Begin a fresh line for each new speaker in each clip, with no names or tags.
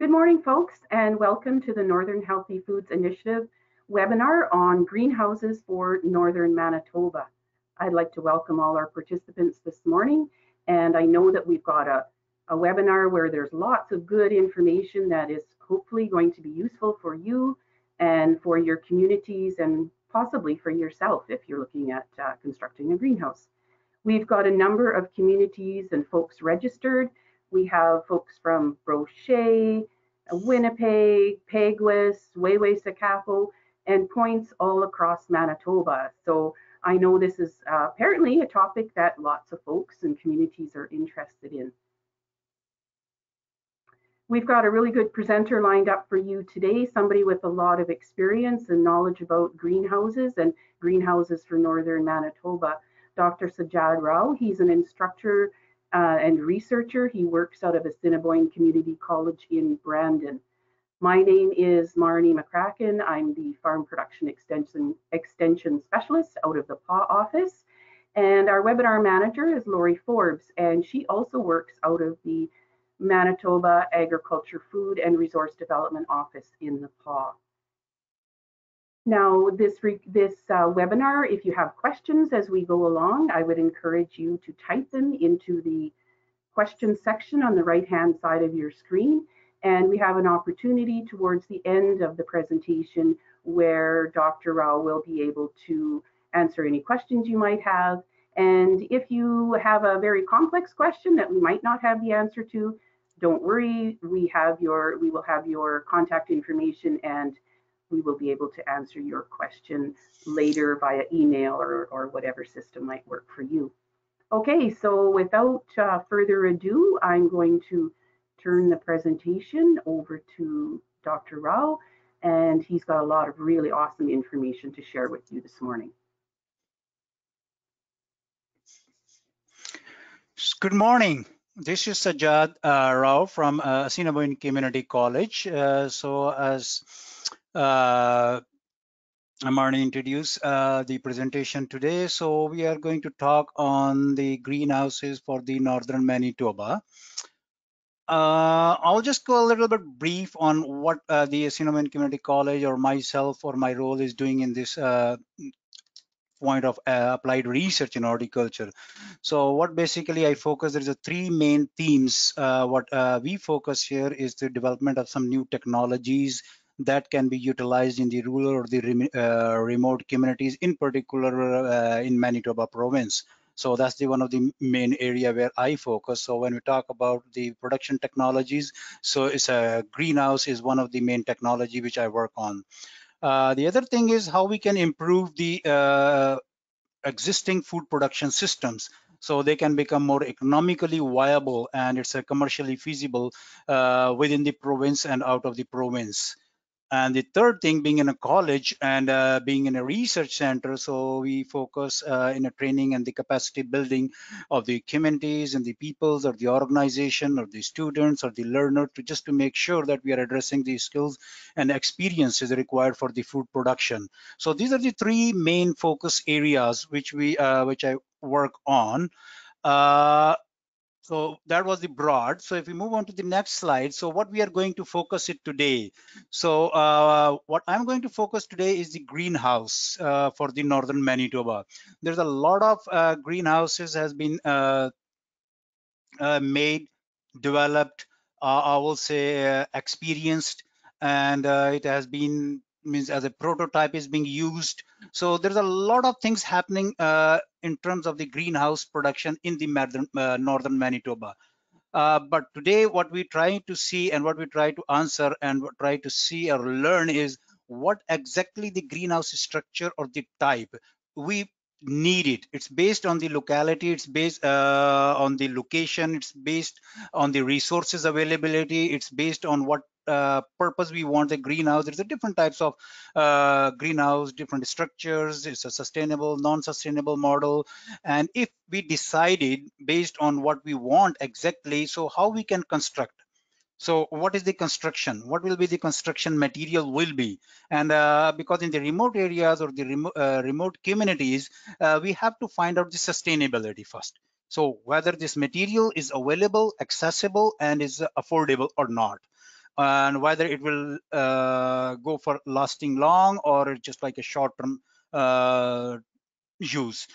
Good morning, folks, and welcome to the Northern Healthy Foods Initiative webinar on greenhouses for Northern Manitoba. I'd like to welcome all our participants this morning, and I know that we've got a, a webinar where there's lots of good information that is hopefully going to be useful for you and for your communities and possibly for yourself if you're looking at uh, constructing a greenhouse. We've got a number of communities and folks registered we have folks from Brochet, Winnipeg, Peguis, Waywayseecappo, and points all across Manitoba. So I know this is uh, apparently a topic that lots of folks and communities are interested in. We've got a really good presenter lined up for you today, somebody with a lot of experience and knowledge about greenhouses and greenhouses for Northern Manitoba. Dr. Sajad Rao, he's an instructor uh, and researcher. He works out of Assiniboine Community College in Brandon. My name is Marnie McCracken. I'm the Farm Production Extension, Extension Specialist out of the PAW office. And our webinar manager is Lori Forbes, and she also works out of the Manitoba Agriculture, Food and Resource Development Office in the PAW. Now, this, this uh, webinar, if you have questions as we go along, I would encourage you to type them into the questions section on the right-hand side of your screen. And we have an opportunity towards the end of the presentation where Dr. Rao will be able to answer any questions you might have. And if you have a very complex question that we might not have the answer to, don't worry, we have your, we will have your contact information and we will be able to answer your question later via email or, or whatever system might work for you. Okay, so without uh, further ado, I'm going to turn the presentation over to Dr. Rao, and he's got a lot of really awesome information to share with you this morning.
Good morning. This is Sajad uh, Rao from uh, Assiniboine Community College. Uh, so as uh, I'm to introduce uh, the presentation today. So we are going to talk on the greenhouses for the Northern Manitoba. Uh, I'll just go a little bit brief on what uh, the Assiniboine Community College or myself or my role is doing in this uh, point of uh, applied research in horticulture. So what basically I focus, there's a three main themes. Uh, what uh, we focus here is the development of some new technologies that can be utilized in the rural or the rem uh, remote communities, in particular uh, in Manitoba province. So that's the one of the main area where I focus. So when we talk about the production technologies, so it's a greenhouse is one of the main technology which I work on. Uh, the other thing is how we can improve the uh, existing food production systems so they can become more economically viable and it's commercially feasible uh, within the province and out of the province and the third thing being in a college and uh, being in a research center so we focus uh, in a training and the capacity building of the communities and the peoples or the organization or the students or the learner to just to make sure that we are addressing the skills and experiences required for the food production. So these are the three main focus areas which we uh, which i work on. Uh, so that was the broad. So if we move on to the next slide, so what we are going to focus it today. So uh, what I'm going to focus today is the greenhouse uh, for the northern Manitoba. There's a lot of uh, greenhouses has been uh, uh, made, developed, uh, I will say experienced, and it has been means as a prototype is being used. So there's a lot of things happening uh, in terms of the greenhouse production in the northern, uh, northern Manitoba. Uh, but today what we try to see and what we try to answer and try to see or learn is what exactly the greenhouse structure or the type we need it. It's based on the locality it's based uh, on the location it's based on the resources availability it's based on what uh, purpose we want the greenhouse. There's a different types of uh, greenhouse different structures it's a sustainable non-sustainable model. And if we decided based on what we want exactly so how we can construct so what is the construction? What will be the construction material will be? And uh, because in the remote areas or the remo uh, remote communities uh, we have to find out the sustainability first. So whether this material is available accessible and is affordable or not. And whether it will uh, go for lasting long or just like a short-term uh, use.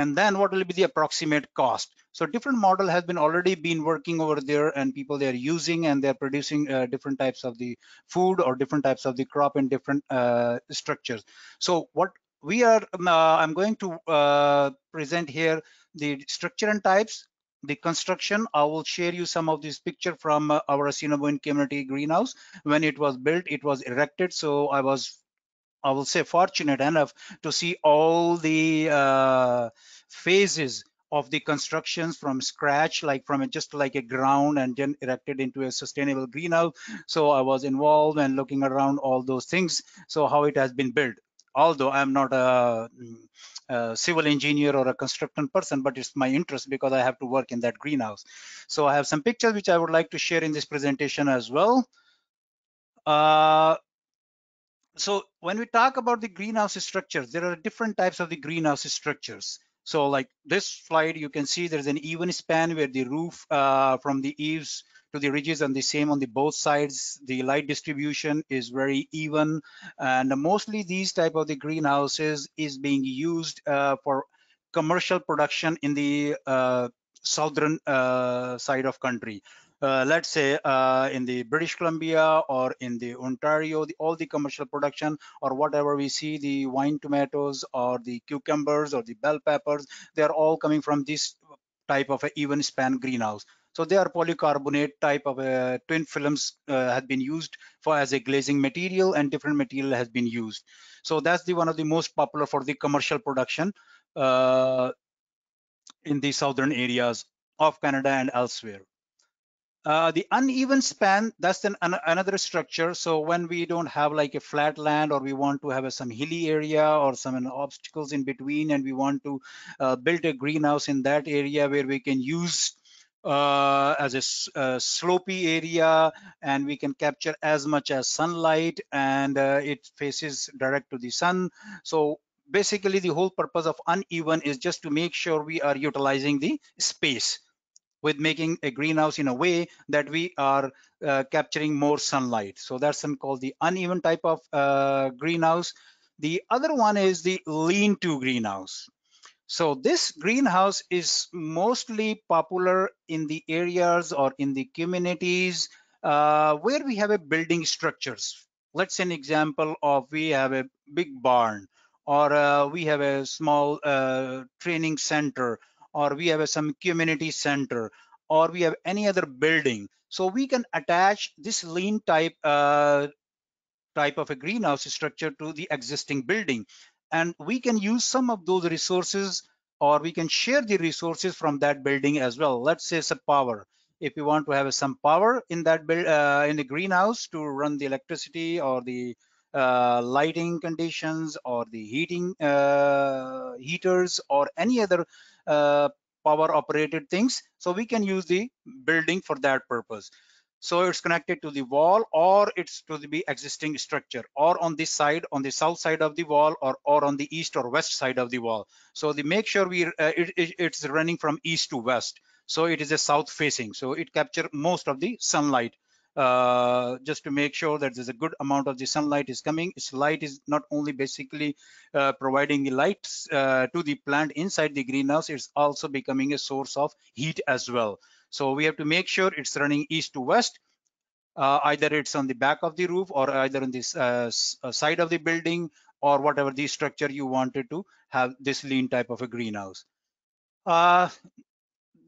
And then what will be the approximate cost? So different model has been already been working over there and people they are using and they're producing uh, different types of the food or different types of the crop in different uh, structures. So what we are, uh, I'm going to uh, present here the structure and types the construction i will share you some of this picture from uh, our assiniboine community greenhouse when it was built it was erected so i was i will say fortunate enough to see all the uh, phases of the constructions from scratch like from just like a ground and then erected into a sustainable greenhouse so i was involved and looking around all those things so how it has been built although i'm not a a civil engineer or a construction person, but it's my interest because I have to work in that greenhouse. So I have some pictures which I would like to share in this presentation as well. Uh, so when we talk about the greenhouse structures, there are different types of the greenhouse structures. So like this slide, you can see there's an even span where the roof uh, from the eaves to the ridges and the same on the both sides. The light distribution is very even and mostly these type of the greenhouses is being used uh, for commercial production in the uh, southern uh, side of country. Uh, let's say uh, in the British Columbia or in the Ontario, the, all the commercial production or whatever we see, the wine tomatoes or the cucumbers or the bell peppers, they're all coming from this type of even span greenhouse. So they are polycarbonate type of twin films uh, have been used for as a glazing material and different material has been used. So that's the one of the most popular for the commercial production uh, in the southern areas of Canada and elsewhere. Uh, the uneven span, that's an, an, another structure. So when we don't have like a flat land or we want to have a, some hilly area or some obstacles in between and we want to uh, build a greenhouse in that area where we can use uh, as a, a, slopy area and we can capture as much as sunlight and uh, it faces direct to the sun. So basically the whole purpose of uneven is just to make sure we are utilizing the space with making a greenhouse in a way that we are uh, capturing more sunlight. So that's called the uneven type of uh, greenhouse. The other one is the lean-to greenhouse. So this greenhouse is mostly popular in the areas or in the communities uh, where we have a building structures. Let's say an example of we have a big barn or uh, we have a small uh, training center or we have a, some community center or we have any other building. So we can attach this lean type uh, type of a greenhouse structure to the existing building. And we can use some of those resources or we can share the resources from that building as well. Let's say some power. If you want to have some power in that build, uh, in the greenhouse to run the electricity or the uh, lighting conditions or the heating uh, heaters or any other uh, power operated things. So we can use the building for that purpose. So it's connected to the wall or it's to the existing structure or on this side on the south side of the wall or or on the east or west side of the wall. So the make sure we uh, it, it, it's running from east to west. So it is a south facing. So it capture most of the sunlight uh, just to make sure that there's a good amount of the sunlight is coming. Its light is not only basically uh, providing the lights uh, to the plant inside the greenhouse, it's also becoming a source of heat as well. So we have to make sure it's running east to west. Uh, either it's on the back of the roof or either on this uh, uh, side of the building or whatever the structure you wanted to have this lean type of a greenhouse.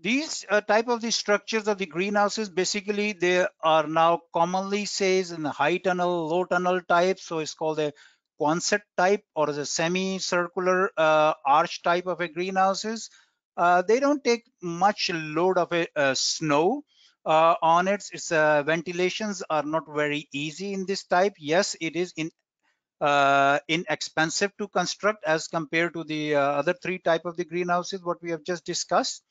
These uh, type of the structures of the greenhouses basically they are now commonly says in the high tunnel low tunnel type so it's called a Quonset type or the semi-circular uh, arch type of a greenhouses. Uh, they don't take much load of a, uh, snow uh, on it. Its uh, ventilations are not very easy in this type. Yes it is in inexpensive to construct as compared to the other three type of the greenhouses what we have just discussed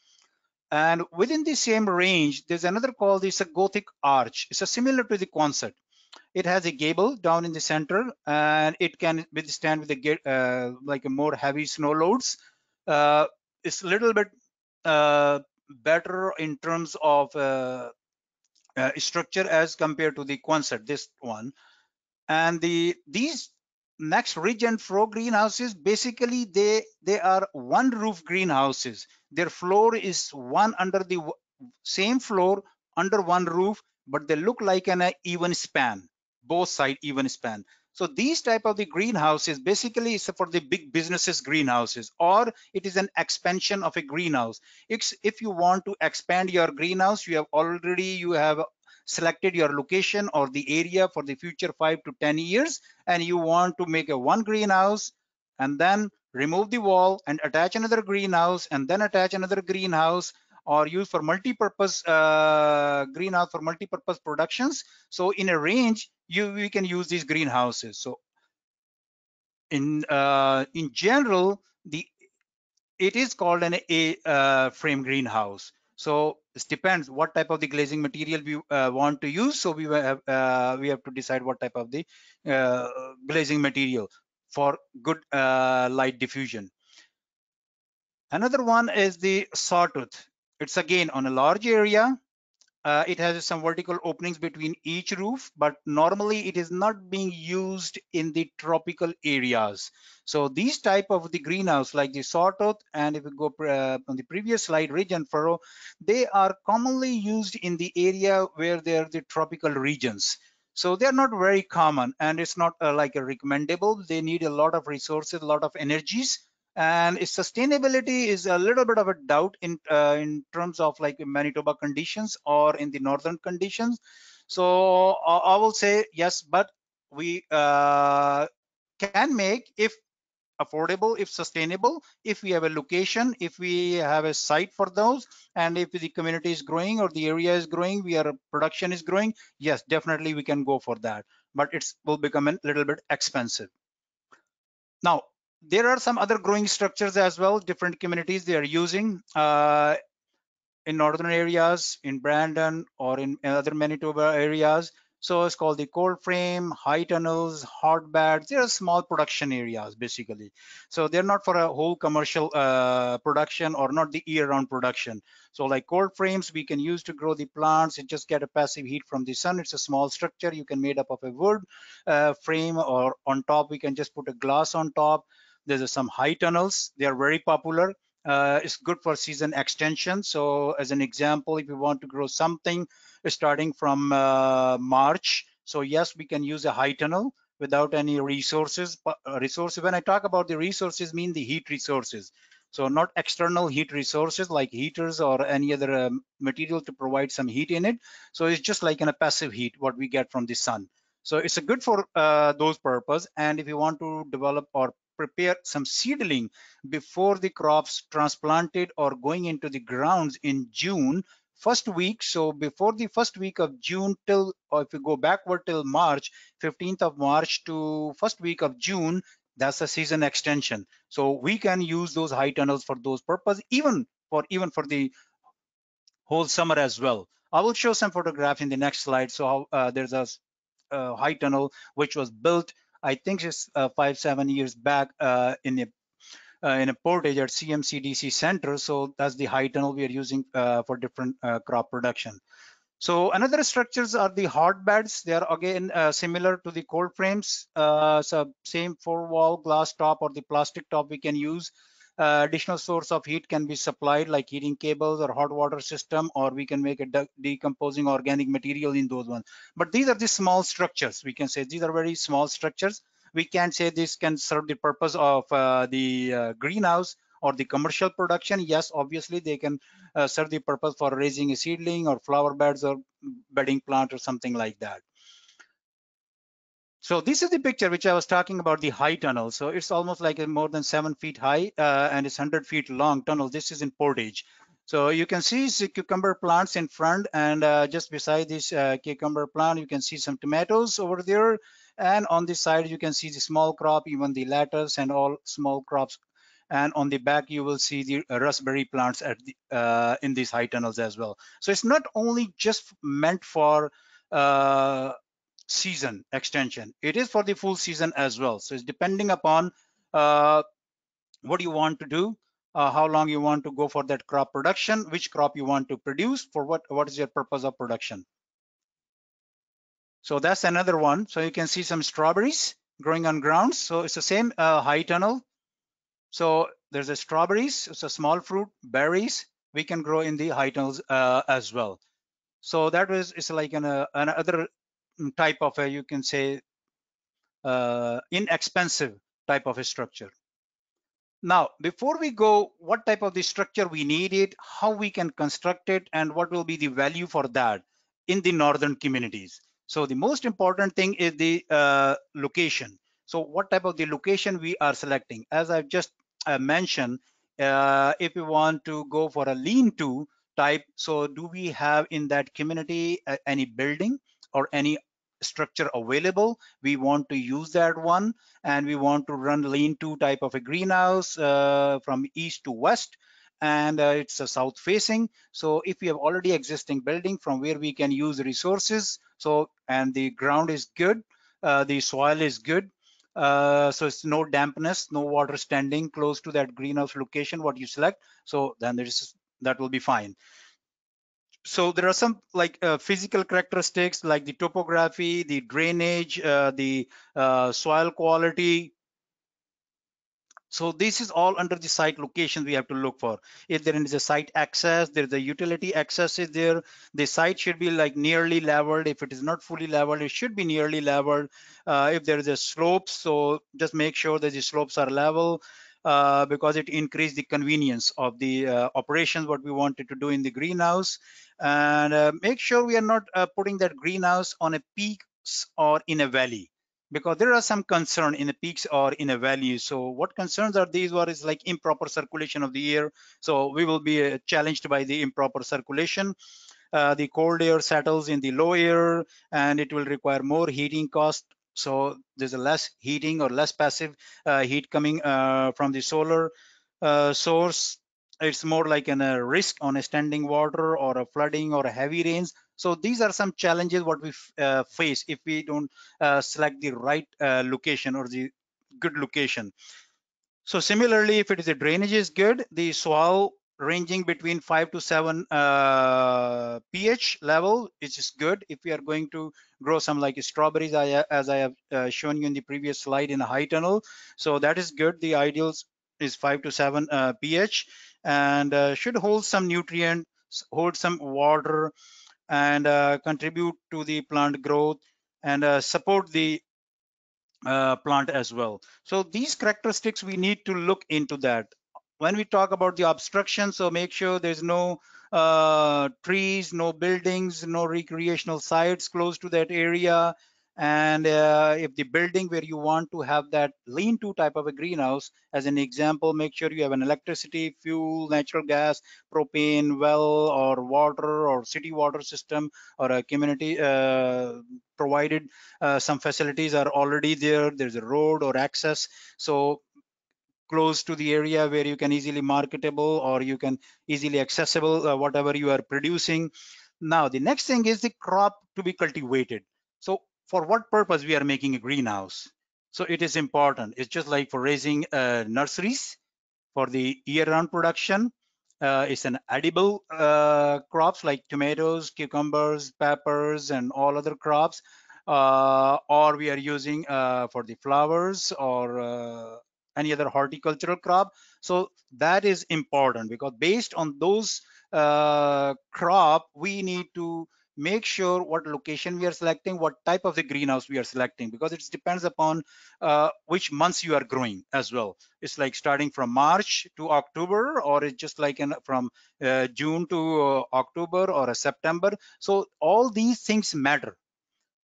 and within the same range, there's another called this a Gothic arch. It's a similar to the Quonset. It has a gable down in the center, and it can withstand with a uh, like a more heavy snow loads. Uh, it's a little bit uh, better in terms of uh, uh, structure as compared to the Quonset, this one. And the these next ridge and greenhouses, basically they they are one roof greenhouses. Their floor is one under the same floor under one roof, but they look like an uh, even span, both side even span. So these type of the greenhouses basically is for the big businesses greenhouses, or it is an expansion of a greenhouse. It's, if you want to expand your greenhouse, you have already you have selected your location or the area for the future five to 10 years, and you want to make a one greenhouse and then remove the wall and attach another greenhouse and then attach another greenhouse or use for multi-purpose uh, greenhouse for multi-purpose productions. So in a range, you we can use these greenhouses. So in uh, in general, the it is called an A uh, frame greenhouse. So it depends what type of the glazing material we uh, want to use. So we have uh, we have to decide what type of the uh, glazing material for good uh, light diffusion. Another one is the sawtooth. It's again on a large area. Uh, it has some vertical openings between each roof, but normally it is not being used in the tropical areas. So these type of the greenhouse like the sawtooth and if we go uh, on the previous slide, ridge and furrow, they are commonly used in the area where they are the tropical regions. So they're not very common and it's not uh, like a recommendable. They need a lot of resources, a lot of energies and its sustainability is a little bit of a doubt in uh, in terms of like Manitoba conditions or in the northern conditions. So I will say yes, but we uh, can make if affordable, if sustainable, if we have a location, if we have a site for those, and if the community is growing or the area is growing, we are production is growing, yes, definitely we can go for that. But it will become a little bit expensive. Now, there are some other growing structures as well different communities they are using uh, in northern areas in brandon or in other manitoba areas. So it's called the cold frame high tunnels hot beds they are small production areas basically. So they're not for a whole commercial uh, production or not the year-round production. So like cold frames we can use to grow the plants. It just get a passive heat from the sun. It's a small structure. You can made up of a wood uh, frame or on top. We can just put a glass on top there's some high tunnels. They are very popular. Uh, it's good for season extension. So as an example, if you want to grow something starting from uh, March, so yes, we can use a high tunnel without any resources. But uh, resources, when I talk about the resources, mean the heat resources. So not external heat resources like heaters or any other um, material to provide some heat in it. So it's just like in a passive heat, what we get from the sun. So it's a good for uh, those purpose. And if you want to develop or prepare some seedling before the crops transplanted or going into the grounds in June first week. So before the first week of june till or if you go backward till march 15th of march to first week of june that's a season extension. So we can use those high tunnels for those purpose even for even for the whole summer as well. I will show some photographs in the next slide. So uh, there's a uh, high tunnel which was built I think it's uh, five, seven years back uh, in a uh, in a portage at CMCDC center. So that's the high tunnel we are using uh, for different uh, crop production. So another structures are the hot beds. They are again uh, similar to the cold frames. so same four wall glass top or the plastic top we can use uh, additional source of heat can be supplied like heating cables or hot water system or we can make a de decomposing organic material in those ones. But these are the small structures we can say. These are very small structures. We can say this can serve the purpose of uh, the uh, greenhouse or the commercial production. Yes obviously they can uh, serve the purpose for raising a seedling or flower beds or bedding plant or something like that so this is the picture which I was talking about the high tunnel. So it's almost like a more than seven feet high uh, and it's 100 feet long tunnel. This is in Portage. So you can see cucumber plants in front and uh, just beside this uh, cucumber plant, you can see some tomatoes over there. And on this side, you can see the small crop, even the lettuce and all small crops. And on the back, you will see the raspberry plants at the, uh, in these high tunnels as well. So it's not only just meant for uh, season extension. It is for the full season as well. So it's depending upon uh, what you want to do, uh, how long you want to go for that crop production, which crop you want to produce, for what what is your purpose of production. So that's another one. So you can see some strawberries growing on grounds. So it's the same uh, high tunnel. So there's a strawberries, it's a small fruit, berries, we can grow in the high tunnels uh, as well. So that was it's like an, uh, another type of a, you can say uh, inexpensive type of a structure. Now, before we go, what type of the structure we need it, how we can construct it, and what will be the value for that in the northern communities. So the most important thing is the uh, location. So what type of the location we are selecting? As I've just uh, mentioned, uh, if we want to go for a lean-to type, so do we have in that community uh, any building or any structure available we want to use that one. And we want to run lean-to type of a greenhouse uh, from east to west. And uh, it's a south facing. So if we have already existing building from where we can use resources so and the ground is good uh, the soil is good uh, so it's no dampness no water standing close to that greenhouse location what you select. So then there is that will be fine so there are some like uh, physical characteristics like the topography, the drainage, uh, the uh, soil quality. So this is all under the site location we have to look for. If there is a site access, there's a utility access is there. The site should be like nearly leveled. If it is not fully leveled, it should be nearly leveled. Uh, if there is a slope, so just make sure that the slopes are level. Uh, because it increased the convenience of the uh, operations what we wanted to do in the greenhouse and uh, make sure we are not uh, putting that greenhouse on a peak or in a valley because there are some concern in the peaks or in a valley. So what concerns are these what is like improper circulation of the air? So we will be uh, challenged by the improper circulation. Uh, the cold air settles in the low air and it will require more heating cost. So there's a less heating or less passive uh, heat coming uh, from the solar source it's more like a risk on a standing water or a flooding or a heavy rains so these are some challenges what we uh, face if we don't uh, select the right uh, location or the good location so similarly if it is a drainage is good the soil ranging between 5 to 7 uh, pH level, is good. If we are going to grow some like strawberries, as I have uh, shown you in the previous slide in a high tunnel. So that is good. The ideal is 5 to 7 uh, pH and uh, should hold some nutrient, hold some water and uh, contribute to the plant growth and uh, support the plant as well. So these characteristics, we need to look into that when we talk about the obstruction, so make sure there's no uh, trees, no buildings, no recreational sites close to that area. And uh, if the building where you want to have that lean-to type of a greenhouse, as an example, make sure you have an electricity, fuel, natural gas, propane, well, or water, or city water system, or a community uh, provided. Uh, some facilities are already there. There's a road or access. So close to the area where you can easily marketable or you can easily accessible uh, whatever you are producing now the next thing is the crop to be cultivated so for what purpose we are making a greenhouse? So it is important. It's just like for raising uh, nurseries for the year-round production uh, it's an edible uh, crops like tomatoes cucumbers peppers and all other crops uh, or we are using uh, for the flowers or any other horticultural crop. So that is important because based on those uh, crop we need to make sure what location we are selecting what type of the greenhouse we are selecting because it depends upon uh, which months you are growing as well it's like starting from march to october or it's just like in, from uh, june to uh, october or a september so all these things matter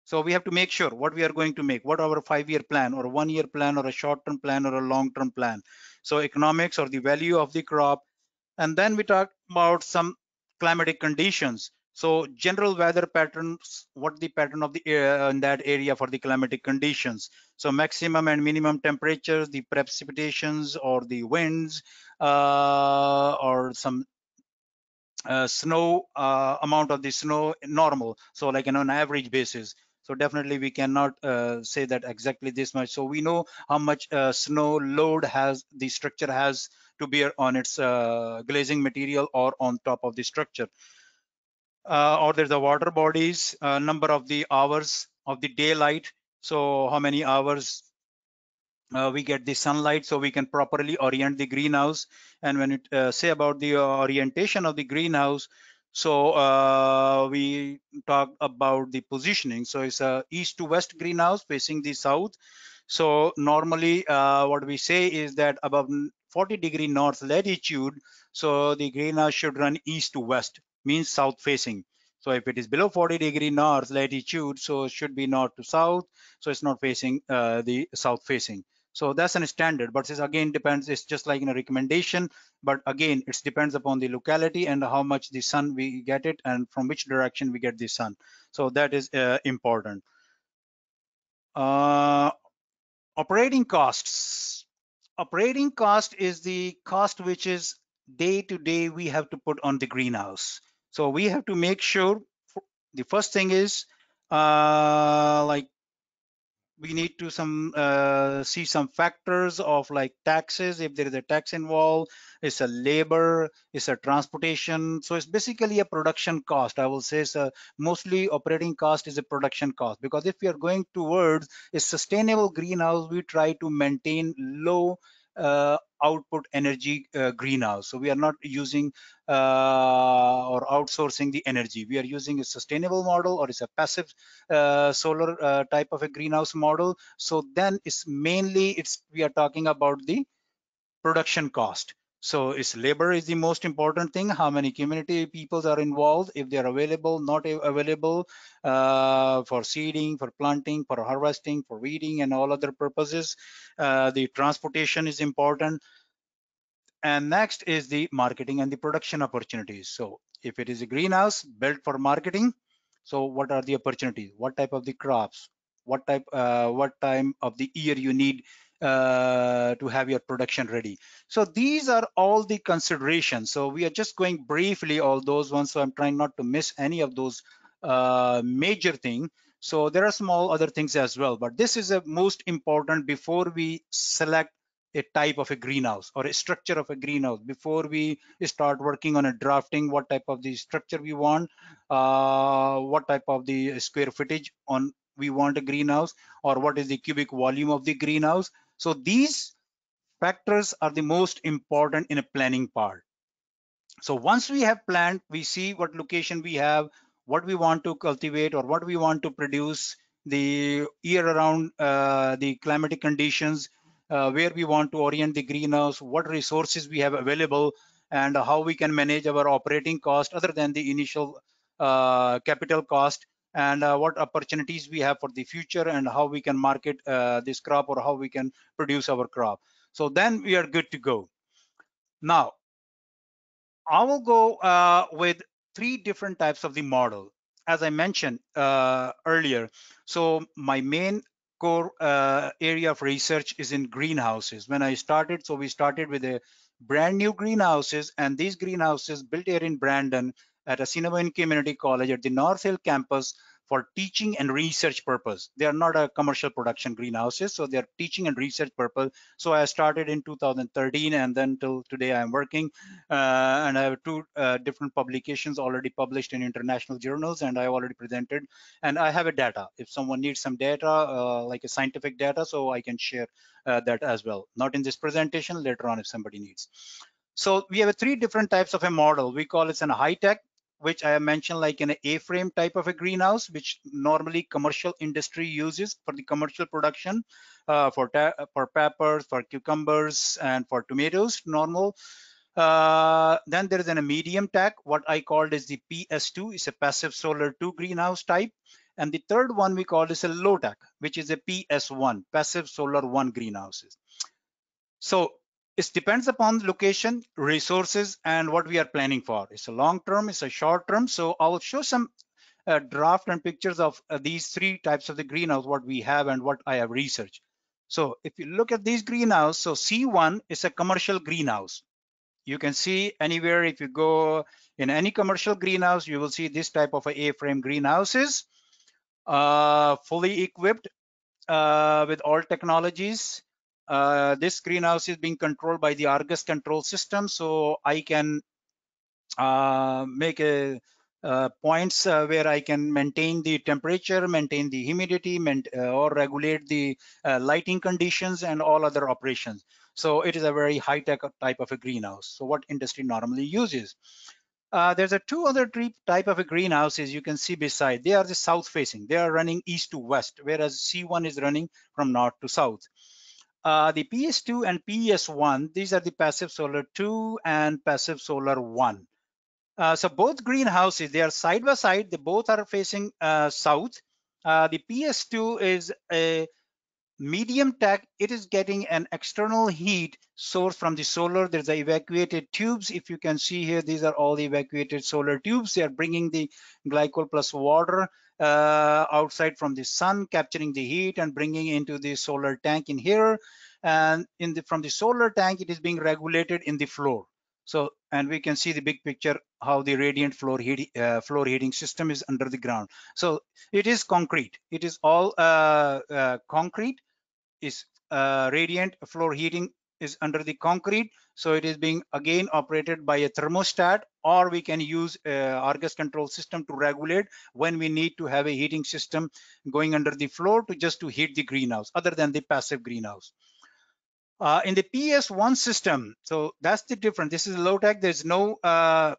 so we have to make sure what we are going to make, what our five-year plan or one-year plan or a short-term plan or a long-term plan. So economics or the value of the crop. And then we talk about some climatic conditions. So general weather patterns, what the pattern of the air in that area for the climatic conditions. So maximum and minimum temperatures, the precipitations or the winds uh, or some uh, snow uh, amount of the snow normal. So like on an average basis so definitely we cannot uh, say that exactly this much so we know how much uh, snow load has the structure has to bear on its uh, glazing material or on top of the structure uh, or there's the water bodies uh, number of the hours of the daylight. So how many hours uh, we get the sunlight so we can properly orient the greenhouse. And when it uh, say about the orientation of the greenhouse, so uh, we talk about the positioning. So it's a east to west greenhouse facing the south. So normally uh, what we say is that above 40 degree north latitude, so the greenhouse should run east to west, means south facing. So if it is below 40 degree north latitude, so it should be north to south. So it's not facing uh, the south facing. So that's a standard, but this again depends. It's just like in a recommendation, but again, it depends upon the locality and how much the sun we get it and from which direction we get the sun. So that is uh, important. Uh, operating costs. Operating cost is the cost which is day to day we have to put on the greenhouse. So we have to make sure the first thing is uh, like we need to some uh, see some factors of like taxes if there is a tax involved it's a labor it's a transportation. So it's basically a production cost. I will say so mostly operating cost is a production cost because if we are going towards a sustainable greenhouse we try to maintain low output energy uh, greenhouse. So we are not using uh, or outsourcing the energy. We are using a sustainable model or it's a passive uh, solar uh, type of a greenhouse model. So then it's mainly it's we are talking about the production cost. So it's labor is the most important thing. How many community peoples are involved, if they are available, not available uh, for seeding, for planting, for harvesting, for weeding and all other purposes. Uh, the transportation is important. And next is the marketing and the production opportunities. So if it is a greenhouse built for marketing, so what are the opportunities? What type of the crops? What type, uh, what time of the year you need uh, to have your production ready. So these are all the considerations. So we are just going briefly all those ones. So I'm trying not to miss any of those uh, major thing. So there are small other things as well, but this is the most important before we select a type of a greenhouse or a structure of a greenhouse before we start working on a drafting what type of the structure we want uh, what type of the square footage on we want a greenhouse or what is the cubic volume of the greenhouse so these factors are the most important in a planning part. So once we have planned, we see what location we have, what we want to cultivate or what we want to produce, the year around uh, the climatic conditions, uh, where we want to orient the greenhouse, what resources we have available, and how we can manage our operating cost other than the initial uh, capital cost and uh, what opportunities we have for the future and how we can market uh, this crop or how we can produce our crop. So then we are good to go. Now, I will go uh, with three different types of the model. As I mentioned uh, earlier, so my main core uh, area of research is in greenhouses. When I started, so we started with a brand new greenhouses and these greenhouses built here in Brandon at Assiniboine Community College at the North Hill campus for teaching and research purpose. They are not a commercial production greenhouses, so they're teaching and research purpose. So I started in 2013 and then till today I'm working uh, and I have two uh, different publications already published in international journals and I already presented and I have a data. If someone needs some data, uh, like a scientific data, so I can share uh, that as well. Not in this presentation, later on if somebody needs. So we have three different types of a model. We call it an high tech, which I have mentioned like an A-frame type of a greenhouse, which normally commercial industry uses for the commercial production uh, for, for peppers, for cucumbers, and for tomatoes, normal. Uh, then there is a medium tech, what I called is the PS2, is a passive solar 2 greenhouse type. And the third one we call is a low tech, which is a PS1, passive solar 1 greenhouses. So it depends upon the location, resources, and what we are planning for. It's a long term, it's a short term. So I'll show some uh, draft and pictures of uh, these three types of the greenhouse, what we have and what I have researched. So if you look at these greenhouse, so C1 is a commercial greenhouse. You can see anywhere if you go in any commercial greenhouse, you will see this type of A-frame greenhouses, uh, fully equipped uh, with all technologies uh, this greenhouse is being controlled by the Argus control system. So I can uh, make a uh, points uh, where I can maintain the temperature, maintain the humidity, uh, or regulate the lighting conditions and all other operations. So it is a very high-tech type of a greenhouse. So what industry normally uses. There's a two other type of a greenhouses you can see beside. They are the south facing. They are running east to west, whereas C1 is running from north to south. Uh, the PS2 and PS1, these are the passive solar 2 and passive solar 1. Uh, so both greenhouses, they are side by side. They both are facing uh, south. Uh, the PS2 is a medium tech, it is getting an external heat source from the solar. There's the evacuated tubes. If you can see here, these are all the evacuated solar tubes. They are bringing the glycol plus water uh, outside from the sun, capturing the heat and bringing into the solar tank in here. And in the, from the solar tank, it is being regulated in the floor. So, and we can see the big picture, how the radiant floor, heat, uh, floor heating system is under the ground. So it is concrete. It is all uh, uh, concrete, is uh, radiant floor heating is under the concrete. So it is being again operated by a thermostat, or we can use a Argus control system to regulate when we need to have a heating system going under the floor to just to heat the greenhouse, other than the passive greenhouse. Uh, in the PS1 system, so that's the difference. This is low tech. There's no uh,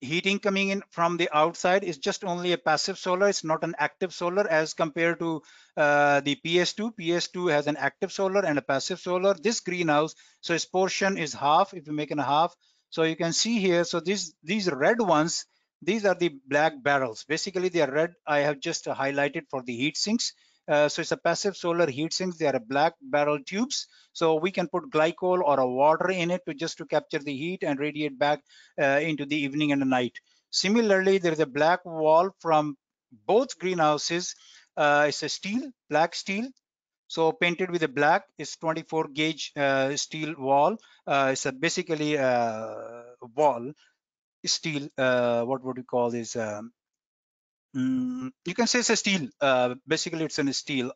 heating coming in from the outside. is just only a passive solar. It's not an active solar as compared to uh, the PS2. PS2 has an active solar and a passive solar. This greenhouse, so its portion is half. If you make it a half, so you can see here. So these these red ones, these are the black barrels. Basically, they are red. I have just highlighted for the heat sinks. Uh, so it's a passive solar heat sinks. They are black barrel tubes. So we can put glycol or a water in it to just to capture the heat and radiate back uh, into the evening and the night. Similarly, there is a black wall from both greenhouses. Uh, it's a steel, black steel. So painted with a black is 24 gauge uh, steel wall. Uh, it's a basically a wall steel. what would we call this? Um, Mm, you can say it's a steel. Uh, basically, it's a steel.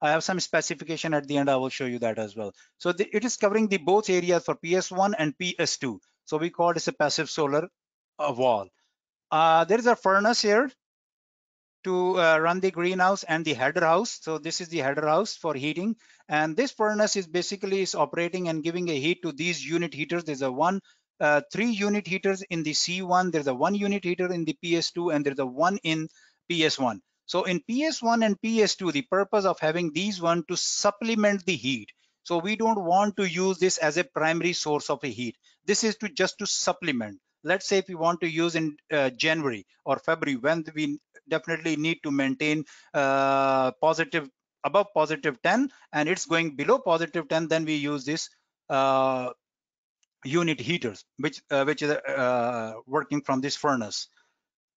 I have some specification at the end. I will show you that as well. So the, it is covering the both areas for PS1 and PS2. So we call it a passive solar uh, wall. Uh, there is a furnace here to uh, run the greenhouse and the header house. So this is the header house for heating. And this furnace is basically is operating and giving a heat to these unit heaters. There's a one uh, three unit heaters in the C1, there's a one unit heater in the PS2, and there's a one in PS1. So in PS1 and PS2, the purpose of having these one to supplement the heat. So we don't want to use this as a primary source of a heat. This is to just to supplement. Let's say if we want to use in uh, January or February, when we definitely need to maintain uh, positive above positive 10 and it's going below positive 10, then we use this uh, unit heaters, which uh, which is uh, working from this furnace.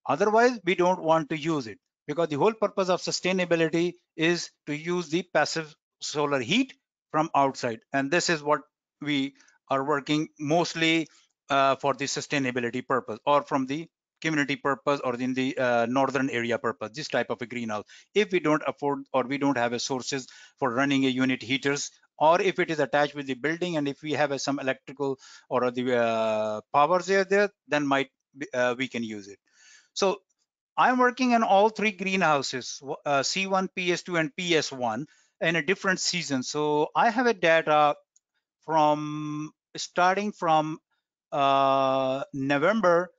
Otherwise, we don't want to use it because the whole purpose of sustainability is to use the passive solar heat from outside. And this is what we are working mostly uh, for the sustainability purpose or from the community purpose or in the uh, northern area purpose, this type of a greenhouse. If we don't afford or we don't have a sources for running a unit heaters or if it is attached with the building and if we have uh, some electrical or the uh, powers there there then might uh, we can use it. So i'm working on all three greenhouses uh, c1 ps2 and ps1 in a different season. So i have a data from starting from uh, november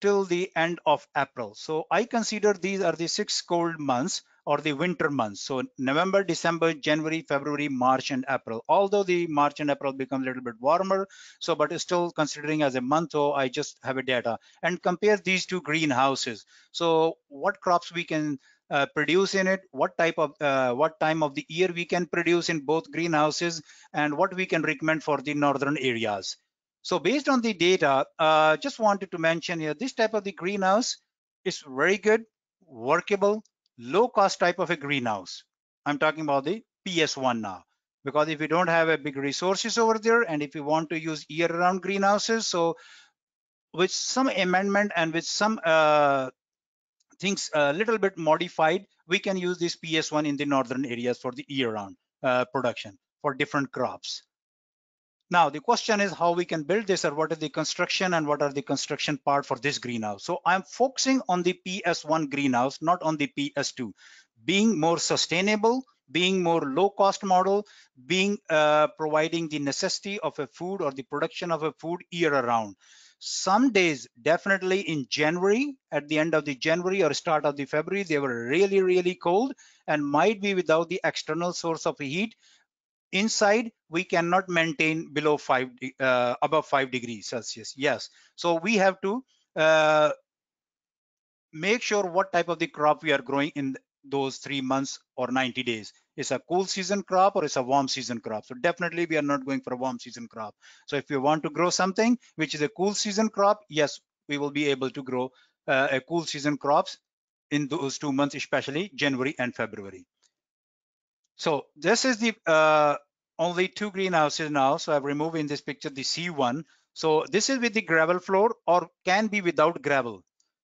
till the end of april. So i consider these are the six cold months or the winter months. So November, December, January, February, March, and April. Although the March and April become a little bit warmer, so but still considering as a month, so I just have a data and compare these two greenhouses. So what crops we can uh, produce in it, what type of, uh, what time of the year we can produce in both greenhouses, and what we can recommend for the northern areas. So based on the data, uh, just wanted to mention here, this type of the greenhouse is very good, workable, low cost type of a greenhouse. I'm talking about the PS1 now because if you don't have a big resources over there and if you want to use year round greenhouses so with some amendment and with some uh, things a little bit modified we can use this ps1 in the northern areas for the year round uh, production for different crops Now, the question is how we can build this or what is the construction and what are the construction part for this greenhouse. So I'm focusing on the PS1 greenhouse, not on the PS2, being more sustainable, being more low cost model, being uh, providing the necessity of a food or the production of a food year around. Some days, definitely in January, at the end of the January or start of the February, they were really, really cold and might be without the external source of heat inside we cannot maintain below five uh, above five degrees celsius. Yes. So we have to uh, make sure what type of the crop we are growing in those three months or 90 days. It's a cool season crop or it's a warm season crop. So definitely we are not going for a warm season crop. So if you want to grow something which is a cool season crop yes we will be able to grow uh, a cool season crops in those two months especially january and february. So this is the uh, only two greenhouses now. So I've removed in this picture the C1. So this is with the gravel floor or can be without gravel.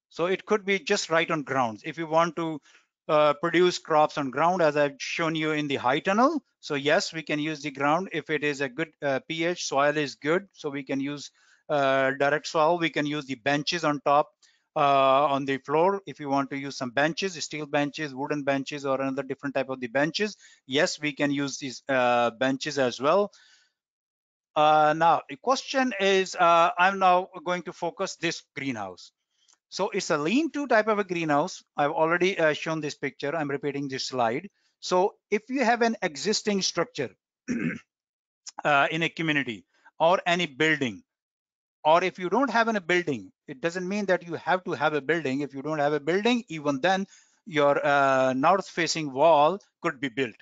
So it could be just right on grounds. If you want to uh, produce crops on ground as I've shown you in the high tunnel. So yes, we can use the ground if it is a good uh, pH, soil is good. So we can use uh, direct soil. We can use the benches on top uh, on the floor. If you want to use some benches steel benches wooden benches or another different type of the benches yes we can use these uh, benches as well. Uh, now the question is uh, i'm now going to focus this greenhouse. So it's a lean-to type of a greenhouse. I've already uh, shown this picture. I'm repeating this slide. So if you have an existing structure uh, in a community or any building or if you don't have a building it doesn't mean that you have to have a building. If you don't have a building even then your uh, north facing wall could be built.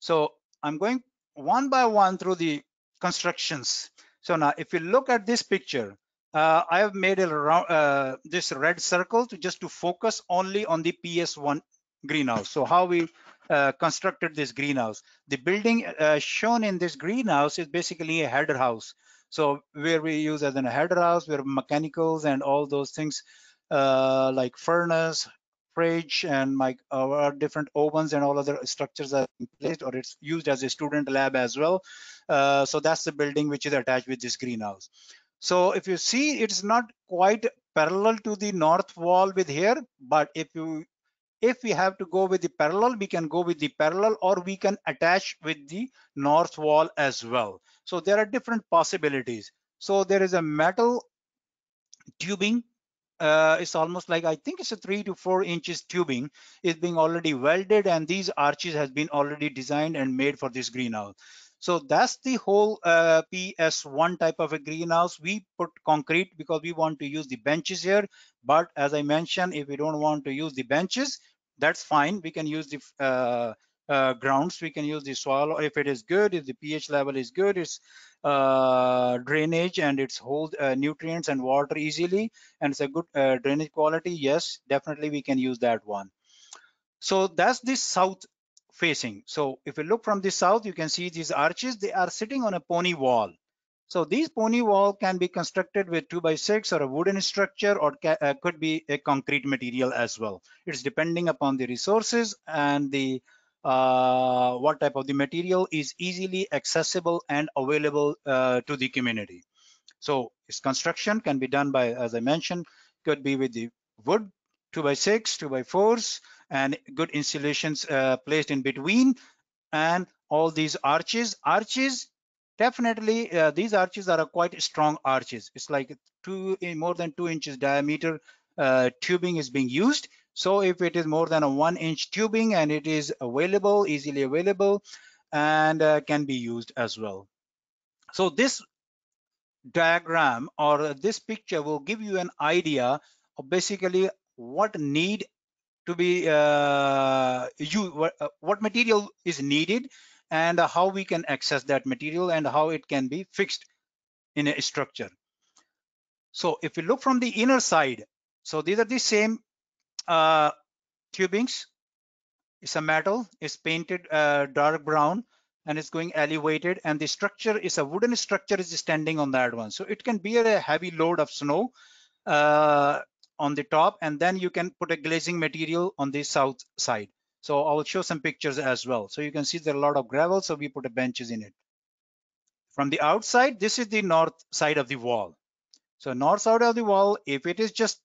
So i'm going one by one through the constructions. So now if you look at this picture uh, i have made a uh, this red circle to just to focus only on the ps1 greenhouse. So how we uh, constructed this greenhouse. The building uh, shown in this greenhouse is basically a header house so where we use as an header house, where mechanicals and all those things uh, like furnace, fridge, and my our different ovens and all other structures are placed, or it's used as a student lab as well. Uh, so that's the building which is attached with this greenhouse. So if you see, it's not quite parallel to the north wall with here, but if you if we have to go with the parallel, we can go with the parallel or we can attach with the north wall as well. So there are different possibilities. So there is a metal tubing. Uh, it's almost like I think it's a three to four inches tubing is being already welded and these arches has been already designed and made for this greenhouse. So that's the whole uh, PS1 type of a greenhouse. We put concrete because we want to use the benches here. But as I mentioned, if we don't want to use the benches, that's fine. We can use the uh, uh, grounds. We can use the soil if it is good, if the pH level is good, it's uh, drainage and it's hold uh, nutrients and water easily, and it's a good uh, drainage quality. Yes, definitely we can use that one. So that's the south facing. So if you look from the south, you can see these arches. They are sitting on a pony wall. So these pony wall can be constructed with two by six or a wooden structure or uh, could be a concrete material as well. It's depending upon the resources and the uh, what type of the material is easily accessible and available uh, to the community. So its construction can be done by, as I mentioned, could be with the wood, two by six, two by fours, and good insulations uh, placed in between, and all these arches. Arches definitely uh, these arches are quite strong arches it's like two more than two inches diameter uh, tubing is being used so if it is more than a one inch tubing and it is available easily available and uh, can be used as well so this diagram or this picture will give you an idea of basically what need to be uh, you what, uh, what material is needed and how we can access that material and how it can be fixed in a structure. So if we look from the inner side, so these are the same uh, tubings. It's a metal, it's painted uh, dark brown and it's going elevated and the structure is a wooden structure is standing on that one. So it can bear a heavy load of snow uh, on the top and then you can put a glazing material on the south side. So I will show some pictures as well. So you can see there are a lot of gravel, so we put a benches in it. from the outside, this is the north side of the wall. So north side of the wall, if it is just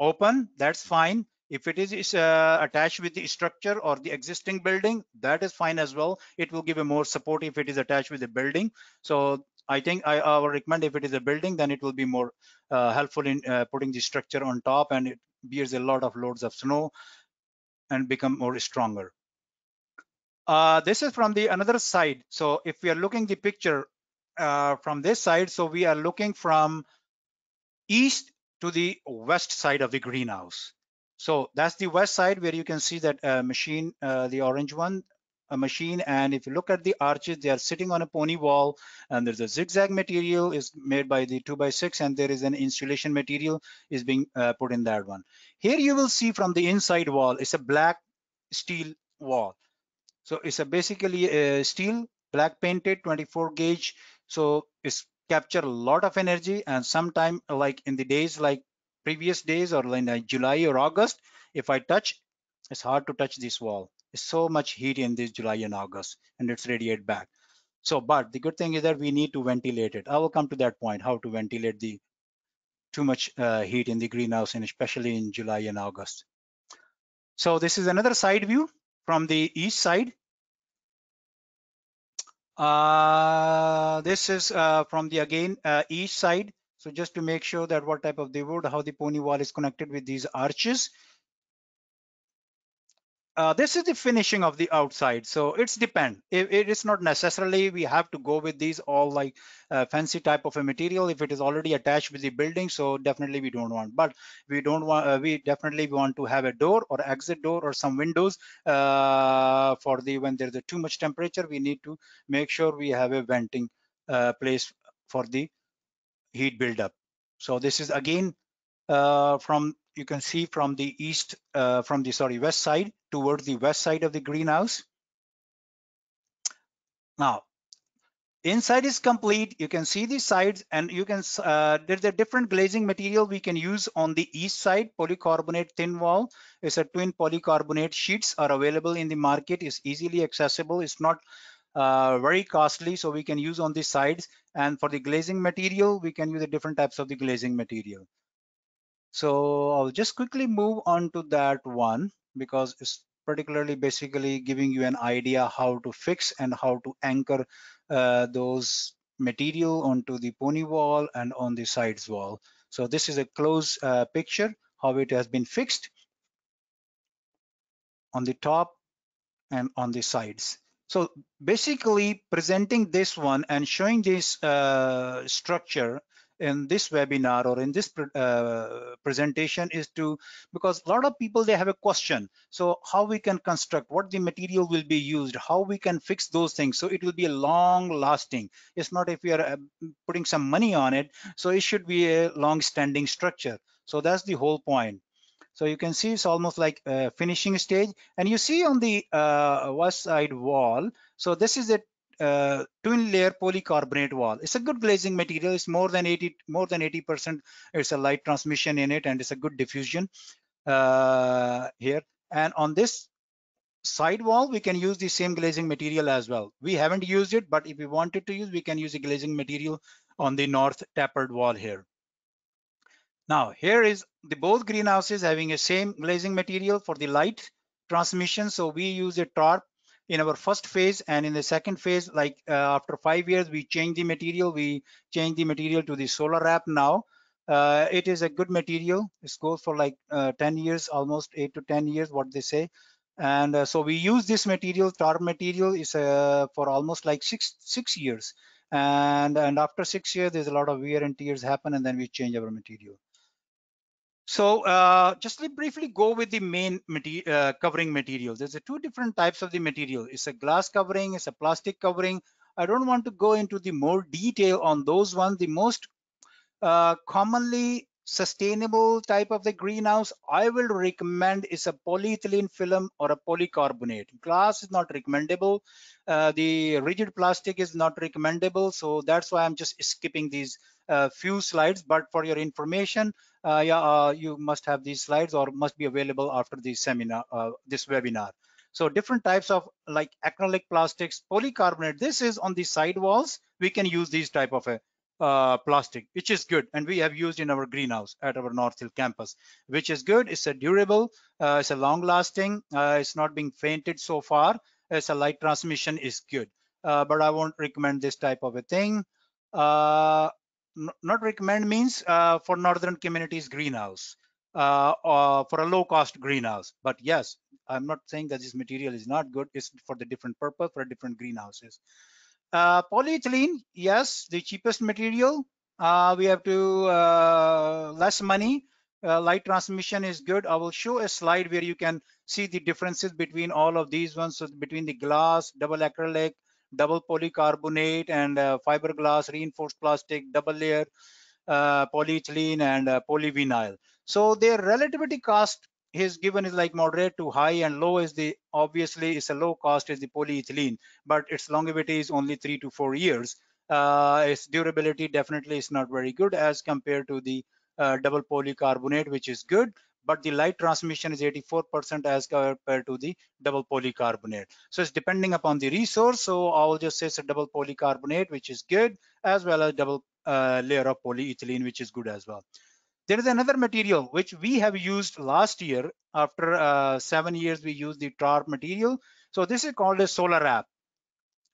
open, that's fine. If it is uh, attached with the structure or the existing building, that is fine as well. It will give a more support if it is attached with the building. So I think I, I would recommend if it is a building, then it will be more uh, helpful in uh, putting the structure on top and it bears a lot of loads of snow and become more stronger. Uh, this is from the another side. So if we are looking the picture uh, from this side, so we are looking from east to the west side of the greenhouse. So that's the west side where you can see that uh, machine, uh, the orange one, a machine. And if you look at the arches, they are sitting on a pony wall and there's a zigzag material is made by the two by six and there is an insulation material is being uh, put in that one. Here you will see from the inside wall, it's a black steel wall. So it's a basically a steel black painted 24 gauge. So it's capture a lot of energy and sometime like in the days like previous days or like July or August, if I touch, it's hard to touch this wall. It's so much heat in this July and August and it's radiate back. So, but the good thing is that we need to ventilate it. I will come to that point, how to ventilate the too much uh, heat in the greenhouse and especially in July and August. So this is another side view from the east side. Uh, this is uh, from the again uh, east side. So just to make sure that what type of the wood, how the pony wall is connected with these arches. Uh, this is the finishing of the outside. So it's depend. It, it is not necessarily we have to go with these all like uh, fancy type of a material. If it is already attached with the building so definitely we don't want. But we don't want uh, we definitely want to have a door or exit door or some windows uh, for the when there's a too much temperature we need to make sure we have a venting uh, place for the heat buildup so this is again uh, from you can see from the east, uh, from the sorry west side towards the west side of the greenhouse. Now, inside is complete. You can see the sides, and you can uh, there's a different glazing material we can use on the east side. Polycarbonate thin wall. It's a twin polycarbonate sheets are available in the market. is easily accessible. It's not uh, very costly, so we can use on the sides. And for the glazing material, we can use the different types of the glazing material. So I'll just quickly move on to that one because it's particularly basically giving you an idea how to fix and how to anchor uh, those material onto the pony wall and on the sides wall. So this is a close uh, picture how it has been fixed on the top and on the sides. So basically presenting this one and showing this uh, structure in this webinar or in this uh, presentation is to because a lot of people they have a question. So how we can construct what the material will be used how we can fix those things. So it will be a long lasting. It's not if we are uh, putting some money on it. So it should be a long standing structure. So that's the whole point so you can see it's almost like a finishing stage and you see on the uh, west side wall so this is a uh, twin layer polycarbonate wall. It's a good glazing material. It's more than 80, more than 80%. It's a light transmission in it, and it's a good diffusion uh, here. And on this side wall, we can use the same glazing material as well. We haven't used it, but if we wanted to use, we can use a glazing material on the north tapered wall here. Now, here is the both greenhouses having a same glazing material for the light transmission. So we use a TARP in our first phase and in the second phase like uh, after five years we change the material. We change the material to the solar wrap now. Uh, it is a good material. It goes for like uh, 10 years almost 8 to 10 years what they say. And uh, so we use this material tar material is uh, for almost like six six years. And and after six years there's a lot of wear and tears happen and then we change our material so uh, just briefly go with the main uh, covering material. There's a two different types of the material. It's a glass covering, it's a plastic covering. I don't want to go into the more detail on those ones. The most uh, commonly sustainable type of the greenhouse, I will recommend is a polyethylene film or a polycarbonate. Glass is not recommendable. Uh, the rigid plastic is not recommendable. So that's why I'm just skipping these uh, few slides. But for your information, yeah, uh, you must have these slides or must be available after the seminar, uh, this webinar. So different types of like acrylic plastics, polycarbonate. This is on the side walls. We can use these type of a uh, plastic, which is good. And we have used in our greenhouse at our North Hill campus, which is good. It's a durable, uh, it's a long lasting, uh, it's not being fainted so far. It's a light transmission is good, uh, but I won't recommend this type of a thing. Uh, not recommend means uh, for northern communities greenhouse or for a low cost greenhouse. But yes, I'm not saying that this material is not good. It's for the different purpose for different greenhouses. Uh, polyethylene, yes, the cheapest material. Uh, we have to uh, less money. Uh, light transmission is good. I will show a slide where you can see the differences between all of these ones. So between the glass, double acrylic, double polycarbonate, and uh, fiberglass, reinforced plastic, double layer, uh, polyethylene, and polyvinyl. So their relativity cost is given is like moderate to high and low is the obviously it's a low cost is the polyethylene but its longevity is only three to four years uh, its durability definitely is not very good as compared to the uh, double polycarbonate which is good but the light transmission is 84% as compared to the double polycarbonate so it's depending upon the resource so i'll just say it's a double polycarbonate which is good as well as double uh, layer of polyethylene which is good as well there is another material which we have used last year. After uh, seven years, we used the TARP material. So this is called a solar wrap.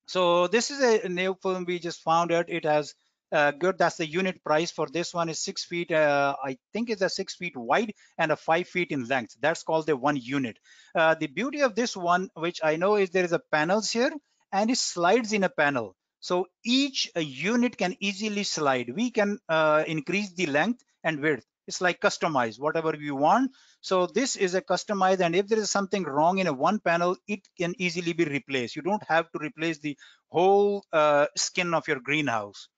So this is a new film we just found out. It has uh, good. That's the unit price for this one is six feet. Uh, I think it's a six feet wide and a five feet in length. That's called the one unit. Uh, the beauty of this one, which I know is there is a panels here and it slides in a panel. So each uh, unit can easily slide. We can uh, increase the length and width it's like customize whatever you want so this is a customized and if there is something wrong in a one panel it can easily be replaced you don't have to replace the whole uh, skin of your greenhouse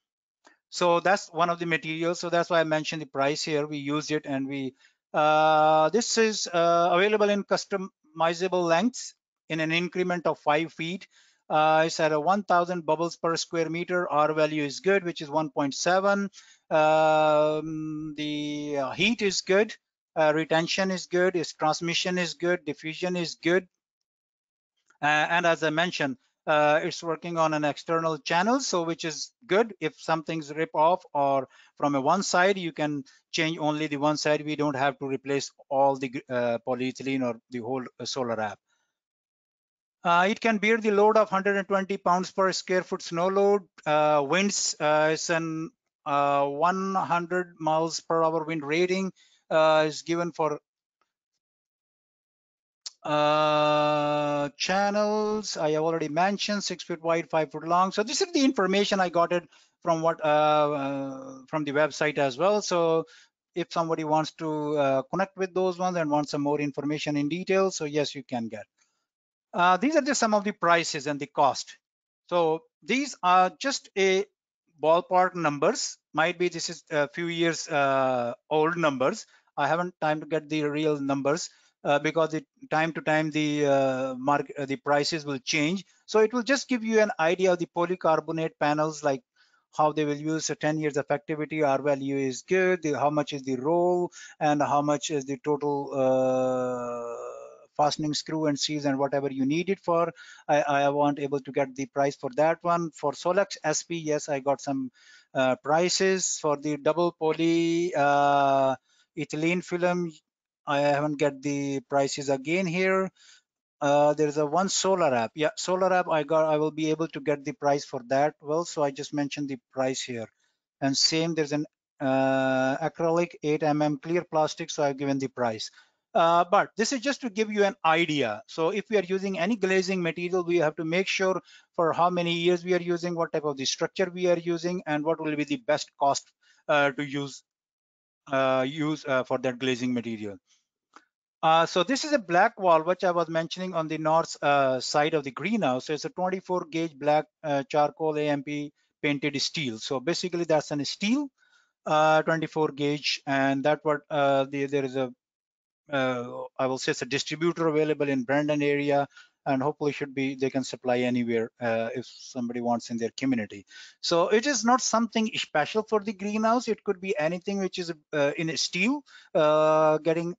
so that's one of the materials so that's why i mentioned the price here we used it and we uh, this is uh, available in customizable lengths in an increment of five feet uh, it's at a 1000 bubbles per square meter. R value is good, which is 1.7. Um, the heat is good. Uh, retention is good. Its transmission is good. Diffusion is good. Uh, and as I mentioned, uh, it's working on an external channel, so which is good. If something's rip off or from a one side, you can change only the one side. We don't have to replace all the uh, polyethylene or the whole solar wrap Uh, it can bear the load of 120 pounds per square foot snow load. Uh, winds uh, is an uh, 100 miles per hour wind rating uh, is given for uh, channels. I have already mentioned six feet wide, five foot long. So this is the information I got it from what uh from the website as well. So if somebody wants to connect with those ones and want some more information in detail, so yes, you can get. Uh, these are just some of the prices and the cost. So these are just a ballpark numbers. Might be this is a few years uh, old numbers. I haven't time to get the real numbers uh, because the time to time the uh, market uh, the prices will change. So it will just give you an idea of the polycarbonate panels like how they will use a 10 years effectivity r value is good the, how much is the roll and how much is the total uh, fastening screw and seals and whatever you need it for. I, I want able to get the price for that one. For Solex SP, yes, I got some prices for the double poly ethylene film. I haven't get the prices again here. Uh, there's a one solar wrap. Yeah, solar wrap. I got. I will be able to get the price for that. Well, so I just mentioned the price here. And same, there's an uh, acrylic 8 mm clear plastic. So I've given the price. Uh, but this is just to give you an idea. So if we are using any glazing material, we have to make sure for how many years we are using, what type of the structure we are using, and what will be the best cost uh, to use uh, use uh, for that glazing material. Uh, so this is a black wall, which I was mentioning on the north side of the greenhouse. So it's a 24 gauge black charcoal AMP painted steel. So basically that's an steel 24 gauge and that what the, there is a uh, I will say it's a distributor available in Brandon area and hopefully should be they can supply anywhere uh, if somebody wants in their community so it is not something special for the greenhouse it could be anything which is uh, in steel uh, getting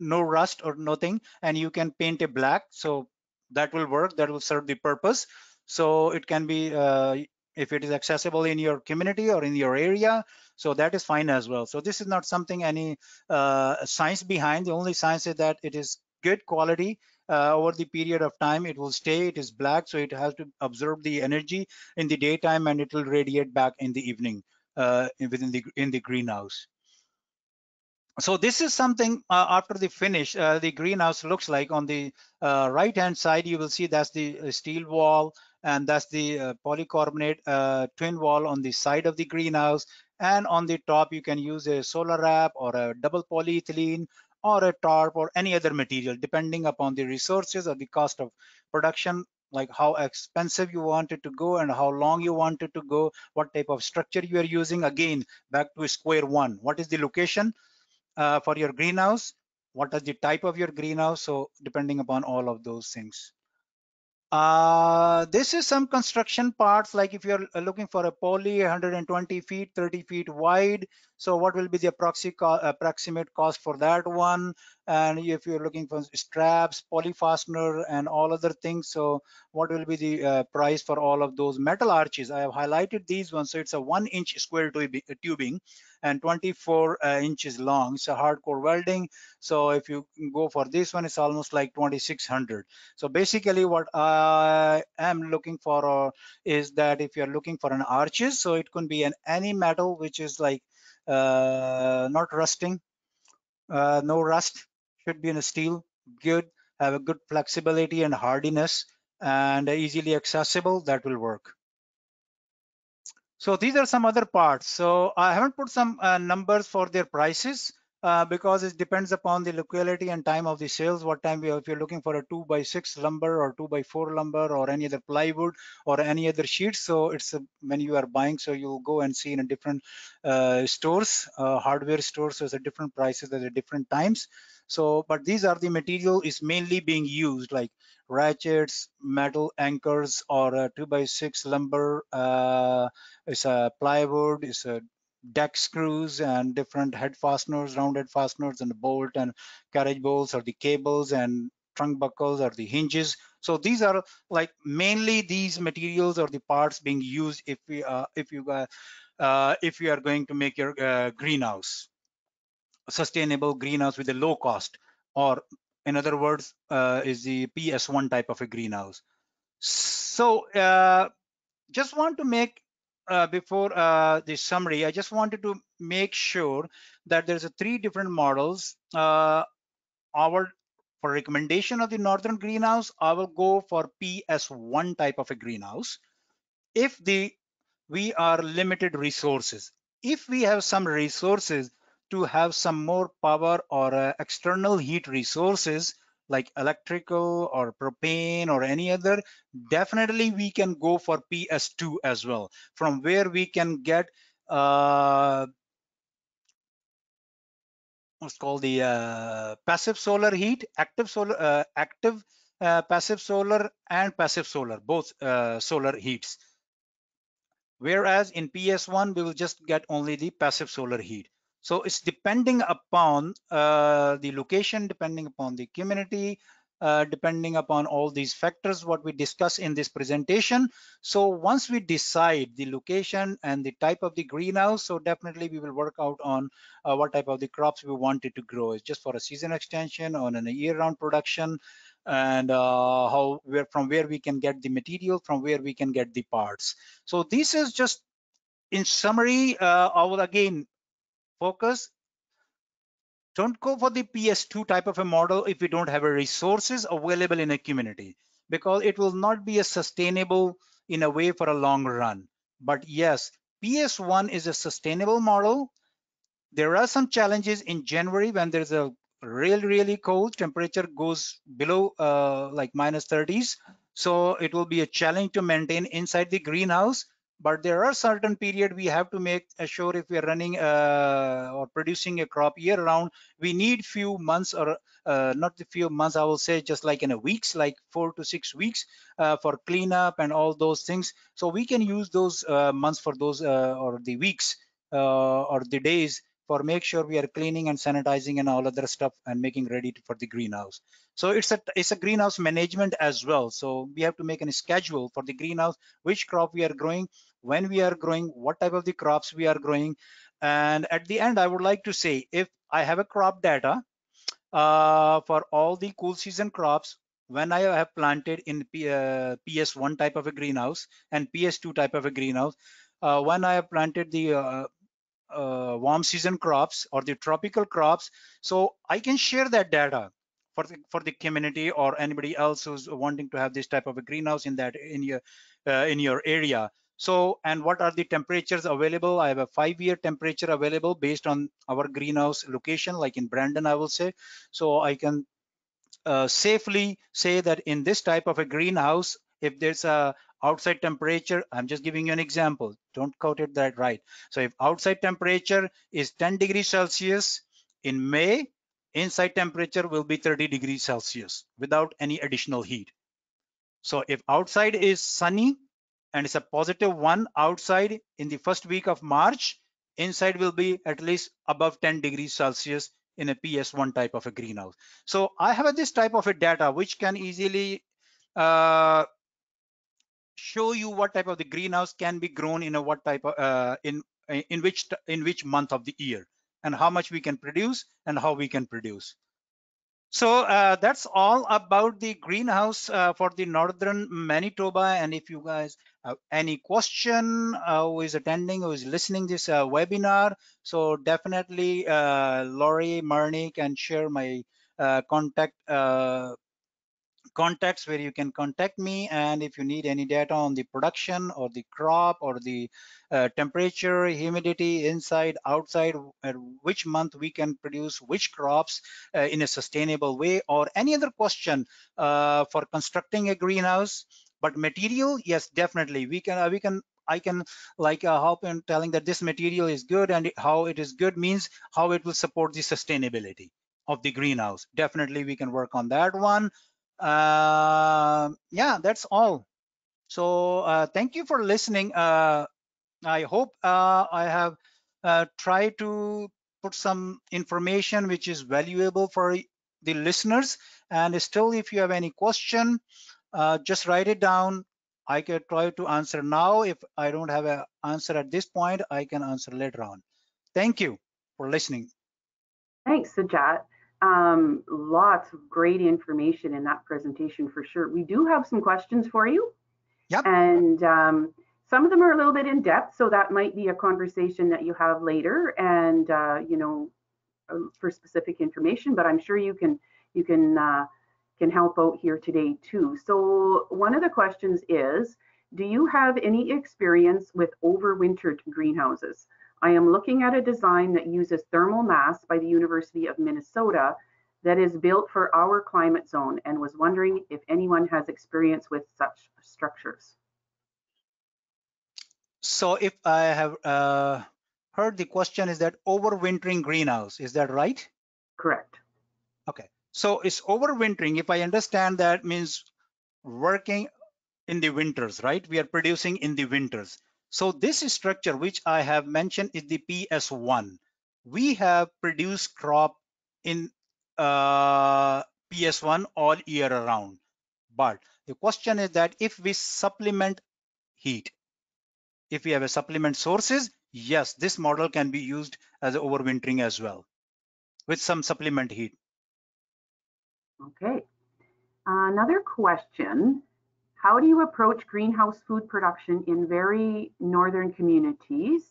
no rust or nothing and you can paint it black. So that will work. That will serve the purpose. So it can be uh, if it is accessible in your community or in your area so that is fine as well. So this is not something any uh, science behind. The only science is that it is good quality uh, over the period of time. It will stay. It is black so it has to absorb the energy in the daytime and it will radiate back in the evening uh, within the in the greenhouse so this is something uh, after the finish uh, the greenhouse looks like. On the uh, right hand side you will see that's the uh, steel wall and that's the uh, polycarbonate uh, twin wall on the side of the greenhouse. And on the top you can use a solar wrap or a double polyethylene or a tarp or any other material depending upon the resources or the cost of production like how expensive you want it to go and how long you want it to go what type of structure you are using. Again back to square one. What is the location uh, for your greenhouse what is the type of your greenhouse so depending upon all of those things uh, this is some construction parts, like if you're looking for a poly 120 feet, 30 feet wide. So what will be the approximate cost for that one? And if you're looking for straps, poly fastener, and all other things, so what will be the uh, price for all of those metal arches? I have highlighted these ones. So it's a one inch square tubing and 24 uh, inches long. It's a hardcore welding. So if you go for this one, it's almost like 2600. So basically what I am looking for uh, is that if you're looking for an arches, so it can be an any metal which is like uh, not rusting, uh, no rust, should be in a steel, good, have a good flexibility and hardiness and easily accessible, that will work. So these are some other parts. So I haven't put some uh, numbers for their prices uh, because it depends upon the locality and time of the sales. What time you, if you're looking for a two by six lumber or two by four lumber or any other plywood or any other sheets. So it's a, when you are buying, so you'll go and see in a different uh, stores, uh, hardware stores. So there's a different prices at different times. So, but these are the material is mainly being used like ratchets, metal anchors, or two by six lumber. Uh, it's a plywood, it's a deck screws and different head fasteners, rounded fasteners, and bolt and carriage bolts, or the cables and turnbuckles, or the hinges. So these are like mainly these materials or the parts being used if we uh, if you uh, uh, if you are going to make your uh, greenhouse sustainable greenhouse with a low cost or in other words, uh, is the PS1 type of a greenhouse. So uh, just want to make uh, before uh, the summary, I just wanted to make sure that there's a three different models. Uh, our for recommendation of the northern greenhouse, I will go for PS1 type of a greenhouse. If the we are limited resources, if we have some resources to have some more power or uh, external heat resources like electrical or propane or any other, definitely we can go for PS2 as well, from where we can get uh, what's called the uh, passive solar heat, active solar, uh, active uh, passive solar and passive solar, both uh, solar heats. Whereas in PS1, we will just get only the passive solar heat. So it's depending upon uh, the location, depending upon the community, uh, depending upon all these factors what we discuss in this presentation. So once we decide the location and the type of the greenhouse, so definitely we will work out on uh, what type of the crops we wanted to grow. It's just for a season extension on a year-round production and uh, how where from where we can get the material, from where we can get the parts. So this is just in summary, uh, will again focus. Don't go for the ps2 type of a model if you don't have a resources available in a community because it will not be a sustainable in a way for a long run. But yes ps1 is a sustainable model. There are some challenges in january when there's a really really cold temperature goes below uh, like minus 30s so it will be a challenge to maintain inside the greenhouse but there are certain period we have to make sure if we are running uh, or producing a crop year round we need few months or uh, not a few months i will say just like in a weeks like four to six weeks uh, for cleanup and all those things so we can use those uh, months for those uh, or the weeks uh, or the days for make sure we are cleaning and sanitizing and all other stuff and making ready for the greenhouse. So it's a it's a greenhouse management as well. So we have to make a schedule for the greenhouse, which crop we are growing, when we are growing, what type of the crops we are growing. And at the end, I would like to say, if I have a crop data uh, for all the cool season crops, when I have planted in P, uh, PS1 type of a greenhouse and PS2 type of a greenhouse, uh, when I have planted the uh, uh, warm season crops or the tropical crops, so I can share that data for the, for the community or anybody else who's wanting to have this type of a greenhouse in that in your uh, in your area. So, and what are the temperatures available? I have a five-year temperature available based on our greenhouse location, like in Brandon, I will say. So I can uh, safely say that in this type of a greenhouse, if there's a outside temperature, I'm just giving you an example, don't quote it that right. So if outside temperature is 10 degrees Celsius in May, inside temperature will be 30 degrees Celsius without any additional heat. So if outside is sunny and it's a positive one outside in the first week of March, inside will be at least above 10 degrees Celsius in a PS1 type of a greenhouse. So I have this type of a data which can easily uh, show you what type of the greenhouse can be grown in a what type of uh, in in which in which month of the year and how much we can produce and how we can produce. So uh, that's all about the greenhouse uh, for the northern Manitoba. And if you guys have any question, uh, who is attending, who is listening this uh, webinar, so definitely uh, Laurie Marnie can share my uh, contact contacts where you can contact me and if you need any data on the production or the crop or the uh, temperature humidity inside outside which month we can produce which crops uh, in a sustainable way or any other question uh, for constructing a greenhouse. But material yes definitely. We can uh, we can I can like uh, help in telling that this material is good and how it is good means how it will support the sustainability of the greenhouse. Definitely we can work on that one uh, yeah, that's all. So uh, thank you for listening. Uh, I hope uh, I have uh, tried to put some information which is valuable for the listeners. And still, if you have any question, uh, just write it down. I can try to answer now. If I don't have an answer at this point, I can answer later on. Thank you for listening.
Thanks, Sajad. Um, lots of great information in that presentation for sure. We do have some questions for you.
Yep.
And um, some of them are a little bit in depth, so that might be a conversation that you have later and, uh, you know, uh, for specific information, but I'm sure you can, you can, uh, can help out here today too. So one of the questions is, do you have any experience with overwintered greenhouses? I am looking at a design that uses thermal mass by the University of Minnesota that is built for our climate zone and was wondering if anyone has experience with such structures.
So if I have uh, heard the question is that overwintering greenhouse, is that right?
Correct.
Okay, so it's overwintering. If I understand that means working in the winters, right? We are producing in the winters. So this structure, which I have mentioned is the PS1. We have produced crop in uh, PS1 all year around. But the question is that if we supplement heat, if we have a supplement sources, yes, this model can be used as overwintering as well with some supplement heat.
Okay. Another question how do you approach greenhouse food production in very northern communities?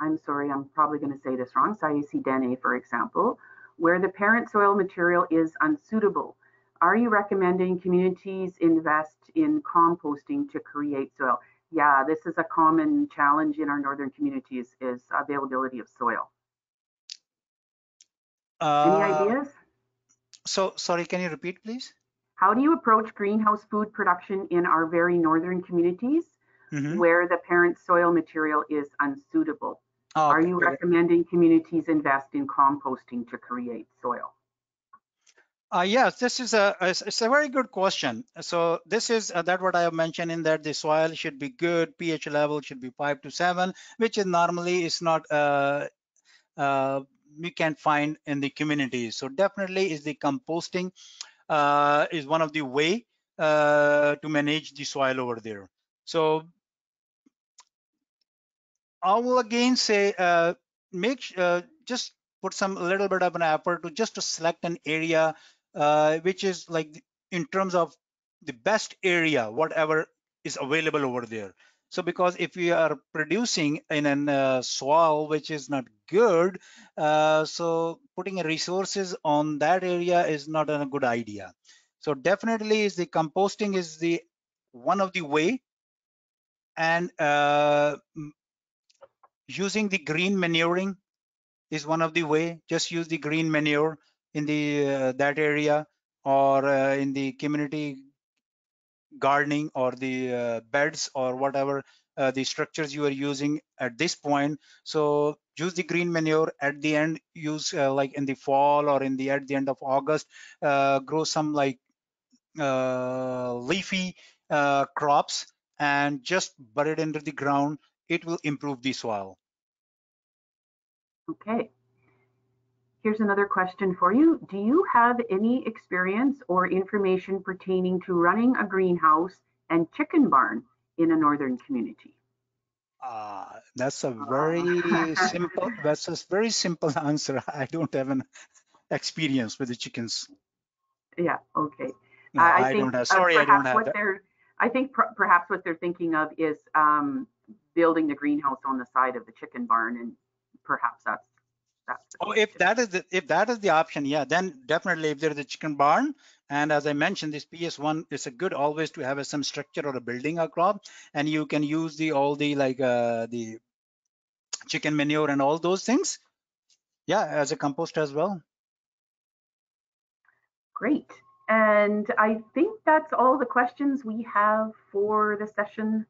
I'm sorry, I'm probably going to say this wrong, Sayisi Dene, for example, where the parent soil material is unsuitable. Are you recommending communities invest in composting to create soil? Yeah, this is a common challenge in our northern communities is availability of soil. Uh, Any ideas?
So, sorry, can you repeat, please?
How do you approach greenhouse food production in our very northern communities mm-hmm. where the parent soil material is unsuitable? Oh, Are you recommending communities invest in composting to create soil?
Uh, yes, this is a it's a very good question. So this is uh, that what I have mentioned in that the soil should be good, pH level should be five to seven, which is normally is not uh, uh, we can find in the community. So definitely is the composting uh, is one of the way uh, to manage the soil over there. So I will again say, uh, make uh, just put some little bit of an effort to just to select an area uh, which is like in terms of the best area, whatever is available over there. So because if we are producing in a uh, soil which is not good, uh, so putting resources on that area is not a good idea. So definitely is the composting is the one of the way and uh, using the green manuring is one of the way just use the green manure in the uh, that area or uh, in the community gardening or the uh, beds or whatever uh, the structures you are using at this point. So use the green manure at the end use uh, like in the fall or in the at the end of august uh, grow some like uh, leafy uh, crops and just bury it into the ground. It will improve the soil.
Okay Here's another question for you. Do you have any experience or information pertaining to running a greenhouse and chicken barn in a northern community?
Uh, that's a very uh. simple, that's a very simple answer. I don't have an experience with the chickens.
Yeah, okay.
No, I, I think, don't have, sorry, uh, I don't have
what
that.
They're, I think pr perhaps what they're thinking of is um, building the greenhouse on the side of the chicken barn and perhaps that's
Oh, if that is the, if that is the option, yeah, then definitely if there is a chicken barn, and as I mentioned, this PS1 is a good always to have a, some structure or a building a crop, and you can use the all the like uh, the chicken manure and all those things, yeah, as a compost as well.
Great, and I think that's all the questions we have for the session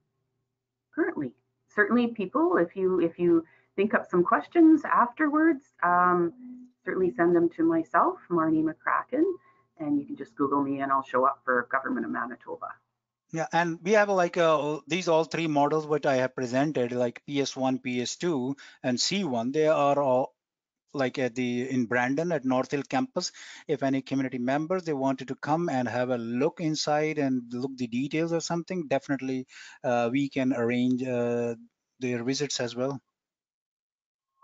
currently. Certainly, people, if you if you think up some questions afterwards, um, certainly send them to myself, Marnie McCracken, and you can just Google me and I'll show up for Government of Manitoba.
Yeah, and we have like uh, these all three models which I have presented, like PS1, PS2, and C1. They are all like at the in Brandon at North Hill campus. If any community members they wanted to come and have a look inside and look the details or something, definitely uh, we can arrange uh, their visits as well.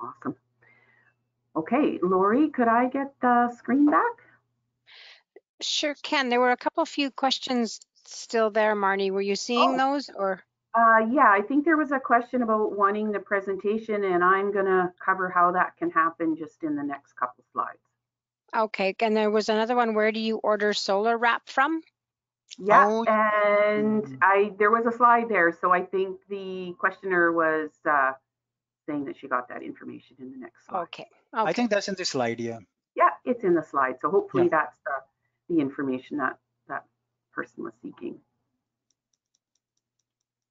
Awesome. Okay, Lori, could I get the screen back?
Sure can. There were a couple few questions still there, Marnie. Were you seeing oh. those or?
Uh, yeah, I think there was a question about wanting the presentation and I'm gonna cover how that can happen just in the next couple slides.
Okay, and there was another one, where do you order solar wrap from?
Yeah, oh. and I there was a slide there, so I think the questioner was uh, saying that she got that information in the next slide.
Okay. okay.
I think that's in the slide, yeah.
Yeah, it's in the slide. So hopefully yeah. that's the, the information that that person was seeking.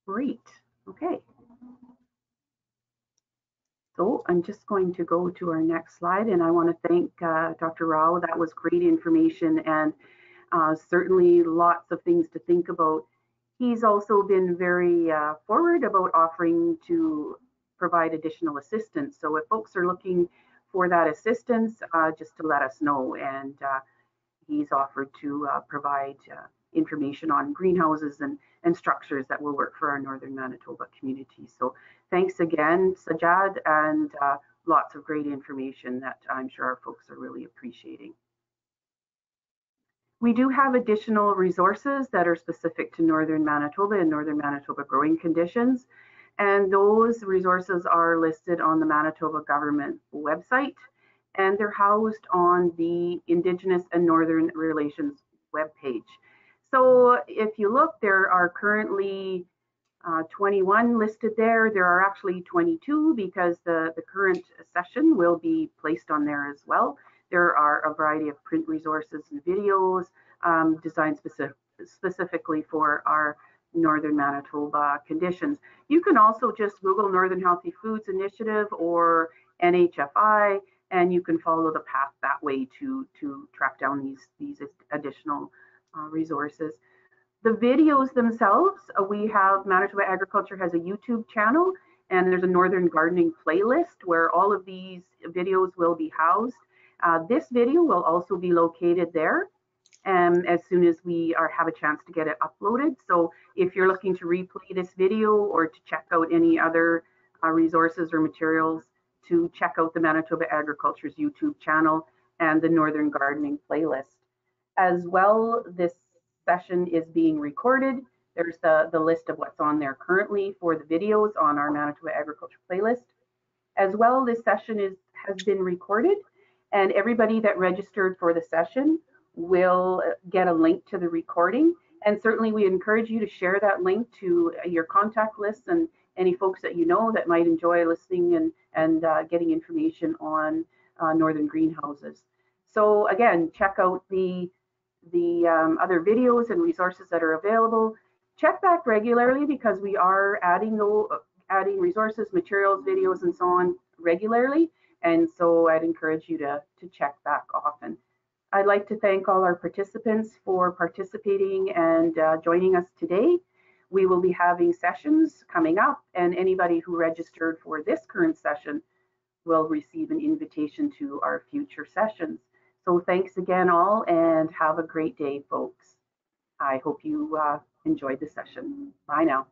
Great. Okay. So I'm just going to go to our next slide and I want to thank uh, Dr. Rao. That was great information and uh, certainly lots of things to think about. He's also been very uh, forward about offering to provide additional assistance. So if folks are looking for that assistance, uh, just to let us know. And uh, he's offered to uh, provide uh, information on greenhouses and, and structures that will work for our Northern Manitoba community. So thanks again, Sajad, and uh, lots of great information that I'm sure our folks are really appreciating. We do have additional resources that are specific to Northern Manitoba and Northern Manitoba growing conditions. And those resources are listed on the Manitoba government website and they're housed on the Indigenous and Northern Relations webpage. So if you look, there are currently uh, 21 listed there. There are actually 22 because the, the current session will be placed on there as well. There are a variety of print resources and videos um, designed specific, specifically for our Northern Manitoba conditions. You can also just Google Northern Healthy Foods Initiative or NHFI, and you can follow the path that way to, to track down these, these additional uh, resources. The videos themselves, uh, we have Manitoba Agriculture has a YouTube channel, and there's a Northern Gardening playlist where all of these videos will be housed. Uh, this video will also be located there um, as soon as we are have a chance to get it uploaded. So if you're looking to replay this video or to check out any other uh, resources or materials, to check out the Manitoba Agriculture's YouTube channel and the Northern Gardening playlist. As well, this session is being recorded. There's the, the list of what's on there currently for the videos on our Manitoba Agriculture playlist. As well, this session is has been recorded and everybody that registered for the session will get a link to the recording. And certainly we encourage you to share that link to your contact list and any folks that you know that might enjoy listening and, and uh, getting information on uh, northern greenhouses. So again, check out the, the um, other videos and resources that are available. Check back regularly because we are adding, the, adding resources, materials, videos, and so on regularly. And so I'd encourage you to, to check back often. I'd like to thank all our participants for participating and uh, joining us today. We will be having sessions coming up and anybody who registered for this current session will receive an invitation to our future sessions. So thanks again all and have a great day folks. I hope you uh, enjoyed the session. Bye now.